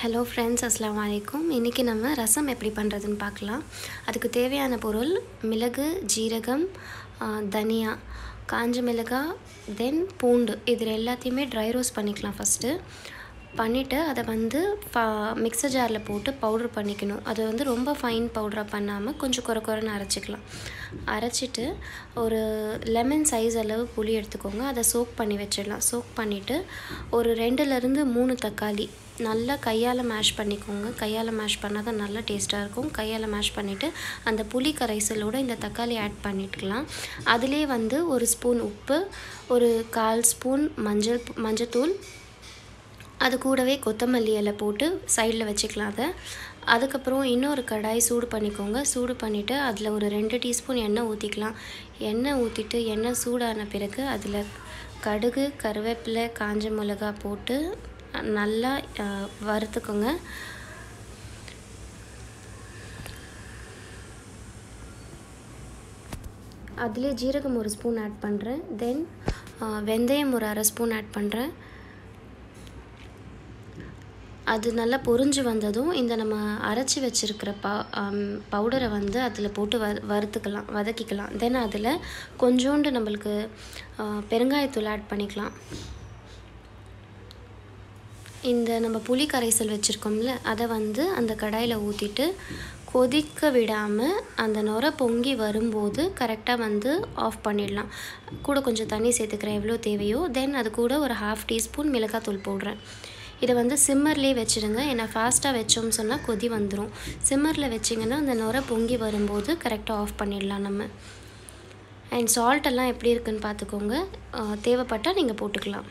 Hello friends அஸ்லாம் வலைக்கும் இன்றைக்கி நம்ம ரசம் எப்படி பண்ணுறதுன்னு பார்க்கலாம். அதுக்கு தேவையான பொருள் மிளகு ஜீரகம் தனியா காஞ்ச மிளகாய் தென் பூண்டு. இதில் எல்லாத்தையுமே ட்ரை ரோஸ்ட் பண்ணிக்கலாம் ஃபஸ்ட்டு பண்ணிவிட்டு அதை வந்து மிக்சர் ஜாரில் போட்டு பவுட்ரு பண்ணிக்கணும். அது வந்து ரொம்ப ஃபைன் பவுடராக பண்ணாமல் கொஞ்சம் குறை குறைன்னு அரைச்சிக்கலாம். அரைச்சிட்டு ஒரு லெமன் சைஸ் அளவு புளி எடுத்துக்கோங்க. அதை சோக் பண்ணி வச்சிடலாம். சோக் பண்ணிவிட்டு ஒரு ரெண்டுலேருந்து மூணு தக்காளி நல்லா கையால் மேஷ் பண்ணிக்கோங்க. கையால் மேஷ் பண்ணால் தான் நல்லா டேஸ்ட்டாக இருக்கும். கையால் மேஷ் பண்ணிவிட்டு அந்த புளி கரைசலோட இந்த தக்காளி ஆட் பண்ணிட்டுக்கலாம் அதிலே வந்து ஒரு ஸ்பூன் உப்பு ஒரு கால் ஸ்பூன் மஞ்சள் மஞ்சத்தூள் அது கூடவே கொத்தமல்லி இலை போட்டு சைடில் வச்சுக்கலாம் அதை. அதுக்கப்புறம் இன்னொரு கடாய் சூடு பண்ணிக்கோங்க. சூடு பண்ணிவிட்டு அதில் ஒரு ரெண்டு டீஸ்பூன் எண்ணெய் ஊற்றிக்கலாம் எண்ணெய் ஊற்றிட்டு எண்ணெய் சூடான பிறகு அதில் கடுகு கருவேப்பிலை காஞ்ச மிளகா போட்டு நல்லா வறுத்துக்கோங்க. அதிலே ஜீரகம் ஒரு ஸ்பூன் ஆட் பண்ணுறேன் தென் வெந்தயம் ஒரு அரை ஸ்பூன் ஆட் பண்ணுறேன் அது நல்லா பொரிஞ்சு வந்ததும் இந்த நம்ம அரைச்சி வச்சுருக்கிற ப பவுடரை வந்து அதில் போட்டு வ வறுத்துக்கலாம் வதக்கிக்கலாம். தென் அதில் கொஞ்சோண்டு நம்மளுக்கு பெருங்காயத்தூள் ஆட் பண்ணிக்கலாம். இந்த நம்ம புளி கரைசல் வச்சுருக்கோம்ல அதை வந்து அந்த கடாயில் ஊற்றிட்டு கொதிக்க விடாமல் அந்த நுரை பொங்கி வரும்போது கரெக்டாக வந்து ஆஃப் பண்ணிடலாம். கூட கொஞ்சம் தண்ணி சேர்த்துக்கிறேன் எவ்வளோ தேவையோ. தென் அது கூட ஒரு ஹாஃப் டீஸ்பூன் மிளகாத்தூள் போடுறேன். இதை வந்து சிம்மர்லேயே வச்சுடுங்க. ஏன்னா ஃபாஸ்ட்டாக வச்சோம்னு சொன்னால் கொதி வந்துடும் சிம்மரில் வச்சிங்கன்னா அந்த நுரை பொங்கி வரும்போது கரெக்டாக ஆஃப் பண்ணிடலாம் நம்ம. அண்ட் சால்ட்டெல்லாம் எப்படி இருக்குன்னு பார்த்துக்கோங்க. தேவைப்பட்டால் நீங்கள் போட்டுக்கலாம்.